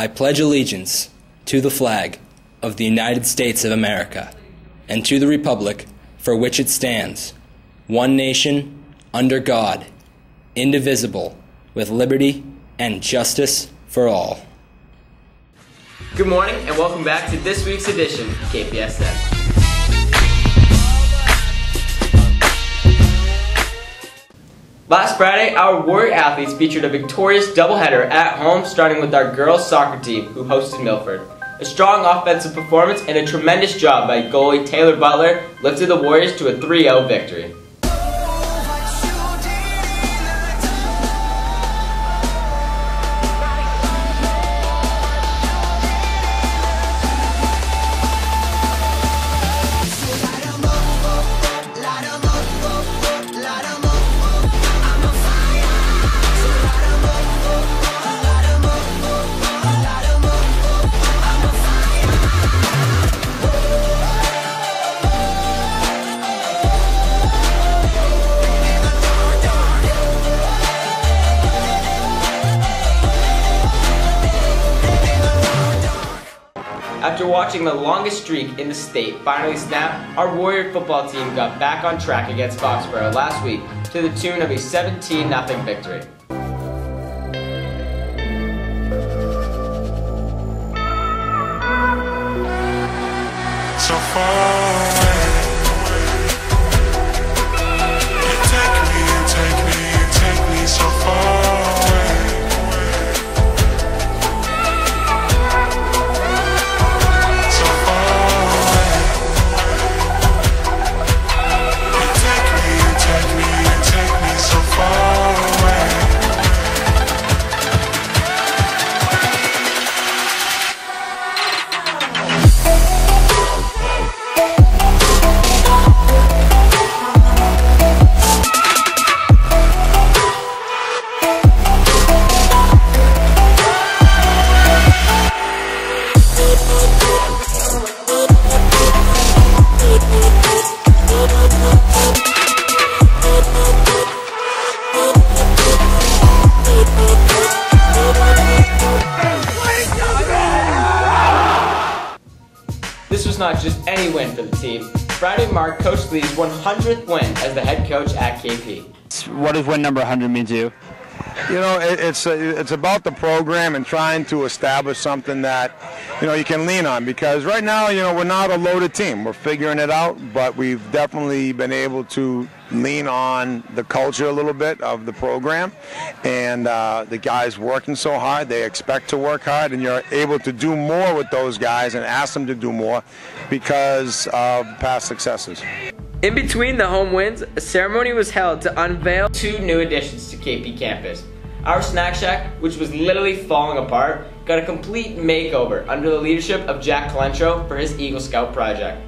I pledge allegiance to the flag of the United States of America and to the republic for which it stands, one nation, under God, indivisible, with liberty and justice for all. Good morning and welcome back to this week's edition of KPSN. Last Friday, our Warrior athletes featured a victorious doubleheader at home, starting with our girls soccer team, who hosted Milford. A strong offensive performance and a tremendous job by goalie Taylor Butler lifted the Warriors to a 3-0 victory. After watching the longest streak in the state finally snap, our Warrior football team got back on track against Foxborough last week to the tune of a 17-0 victory. So far not just any win for the team. Friday marked Coach Lee's 100th win as the head coach at KP. What does win number 100 mean to you? You know, it, it's uh, it's about the program and trying to establish something that you know you can lean on because right now you know we're not a loaded team. We're figuring it out, but we've definitely been able to lean on the culture a little bit of the program, and uh, the guys working so hard. They expect to work hard, and you're able to do more with those guys and ask them to do more because of past successes. In between the home wins, a ceremony was held to unveil two new additions to KP campus. Our snack shack, which was literally falling apart, got a complete makeover under the leadership of Jack Calentro for his Eagle Scout project.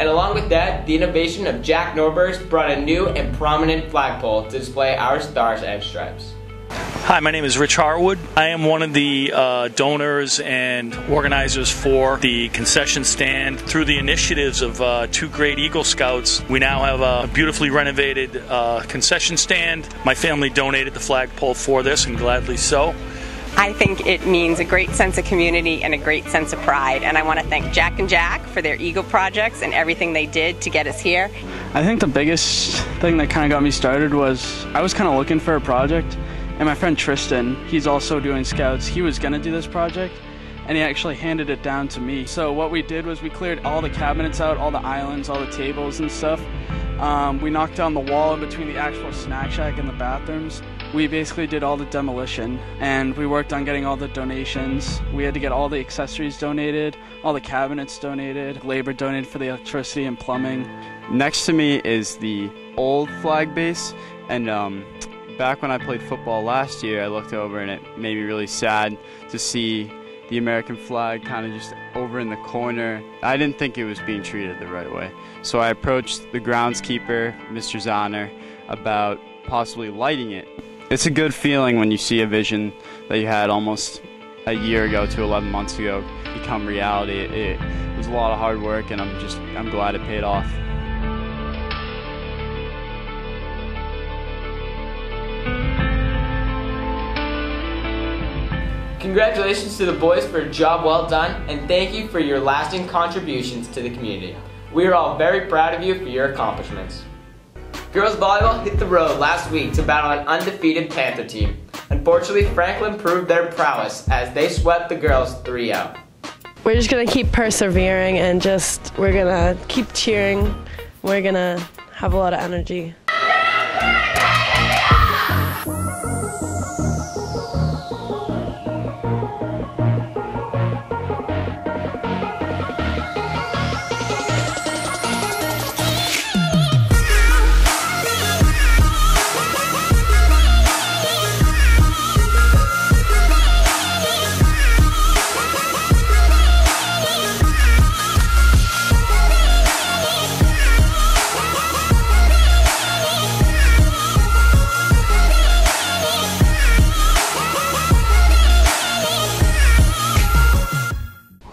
And along with that, the innovation of Jack Norbergs brought a new and prominent flagpole to display our stars and stripes. Hi, my name is Rich Harwood. I am one of the uh, donors and organizers for the concession stand. Through the initiatives of uh, two great Eagle Scouts, we now have a beautifully renovated uh, concession stand. My family donated the flagpole for this, and gladly so. I think it means a great sense of community and a great sense of pride. And I want to thank Jack and Jack for their Eagle projects and everything they did to get us here. I think the biggest thing that kind of got me started was I was kind of looking for a project, and my friend Tristan, he's also doing scouts. He was going to do this project, and he actually handed it down to me. So what we did was we cleared all the cabinets out, all the islands, all the tables and stuff. Um, we knocked down the wall in between the actual snack shack and the bathrooms. We basically did all the demolition and we worked on getting all the donations. We had to get all the accessories donated, all the cabinets donated, labor donated for the electricity and plumbing. Next to me is the old flag base, and um, back when I played football last year, I looked over and it made me really sad to see the American flag kind of just over in the corner. I didn't think it was being treated the right way. So I approached the groundskeeper, Mr. Zahner, about possibly lighting it. It's a good feeling when you see a vision that you had almost a year ago to 11 months ago become reality. It, it was a lot of hard work, and I'm just I'm glad it paid off. Congratulations to the boys for a job well done, and thank you for your lasting contributions to the community. We are all very proud of you for your accomplishments. Girls volleyball hit the road last week to battle an undefeated Panther team. Unfortunately, Franklin proved their prowess as they swept the girls 3 out. We're just gonna keep persevering and just we're gonna keep cheering. We're gonna have a lot of energy.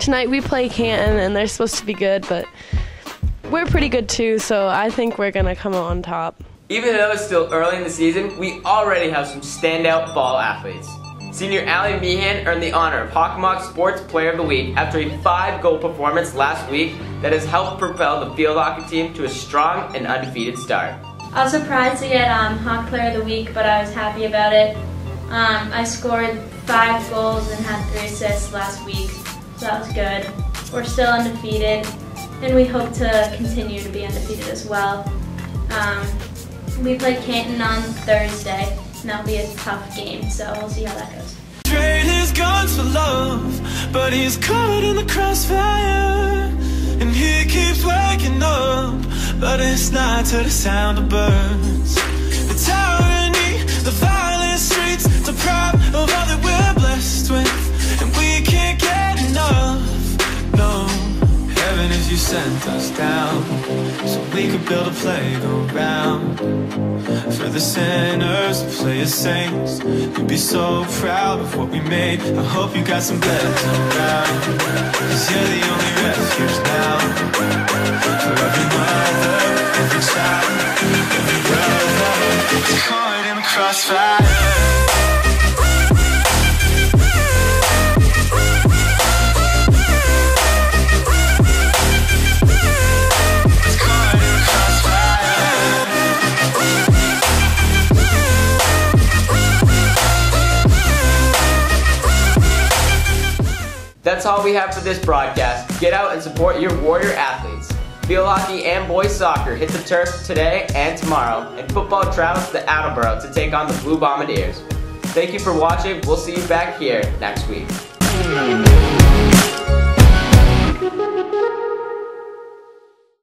Tonight we play Canton and they're supposed to be good, but we're pretty good too, so I think we're gonna come out on top. Even though it's still early in the season, we already have some standout fall athletes. Senior Allie Meehan earned the honor of Hockomock Sports Player of the Week after a five-goal performance last week that has helped propel the field hockey team to a strong and undefeated start. I was surprised to get um, Hawk Player of the Week, but I was happy about it. Um, I scored five goals and had three assists last week, so that was good. We're still undefeated, and we hope to continue to be undefeated as well. Um, we play Canton on Thursday, and that'll be a tough game, so we'll see how that goes. Trade his guns for love, but he's caught in the crossfire. And he keeps waking up, but it's not to the sound of birds. Sent us down, so we could build a playground. For the sinners, to play as saints. You'd be so proud of what we made. I hope you got some beds around Cause you're the only refuge now. For every mother, every child Every brother Caught in the crossfire all we have for this broadcast. Get out and support your Warrior athletes. Field hockey and boys soccer hit the turf today and tomorrow, and football travels to Attleboro to take on the Blue Bombardiers. Thank you for watching. We'll see you back here next week.